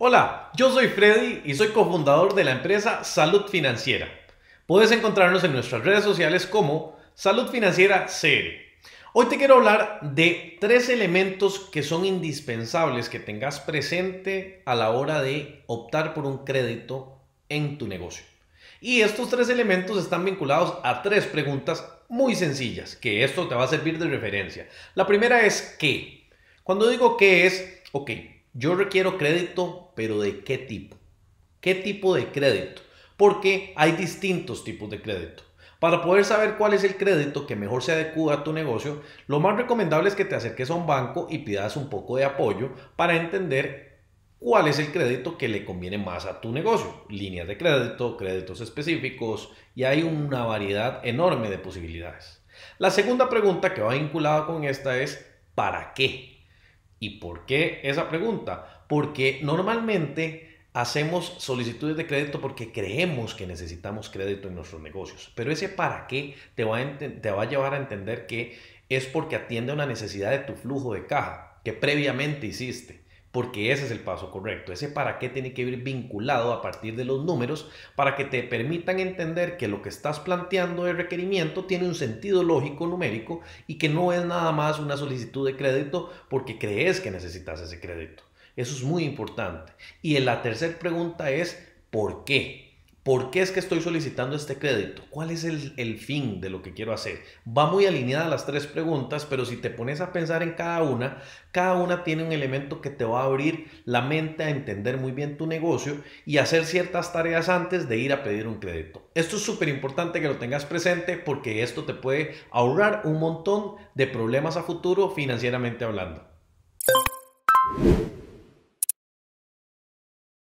Hola, yo soy Freddy y soy cofundador de la empresa Salud Financiera. Puedes encontrarnos en nuestras redes sociales como Salud Financiera CR. Hoy te quiero hablar de tres elementos que son indispensables que tengas presente a la hora de optar por un crédito en tu negocio. Y estos tres elementos están vinculados a tres preguntas muy sencillas, que esto te va a servir de referencia. La primera es ¿qué? Cuando digo qué es, ok, yo requiero crédito, pero ¿de qué tipo? ¿Qué tipo de crédito? Porque hay distintos tipos de crédito. Para poder saber cuál es el crédito que mejor se adecua a tu negocio, lo más recomendable es que te acerques a un banco y pidas un poco de apoyo para entender cuál es el crédito que le conviene más a tu negocio. Líneas de crédito, créditos específicos y hay una variedad enorme de posibilidades. La segunda pregunta que va vinculada con esta es ¿para qué? ¿Y por qué esa pregunta? Porque normalmente hacemos solicitudes de crédito porque creemos que necesitamos crédito en nuestros negocios, pero ese para qué te va, a llevar a entender que es porque atiende a una necesidad de tu flujo de caja que previamente hiciste porque ese es el paso correcto. Ese para qué tiene que ir vinculado a partir de los números para que te permitan entender que lo que estás planteando de requerimiento tiene un sentido lógico numérico y que no es nada más una solicitud de crédito porque crees que necesitas ese crédito. Eso es muy importante. Y la tercera pregunta es, ¿por qué? ¿Por qué es que estoy solicitando este crédito? ¿Cuál es el, fin de lo que quiero hacer? Va muy alineada las tres preguntas, pero si te pones a pensar en cada una, cada una tiene un elemento que te va a abrir la mente a entender muy bien tu negocio y hacer ciertas tareas antes de ir a pedir un crédito. Esto es súper importante que lo tengas presente porque esto te puede ahorrar un montón de problemas a futuro financieramente hablando.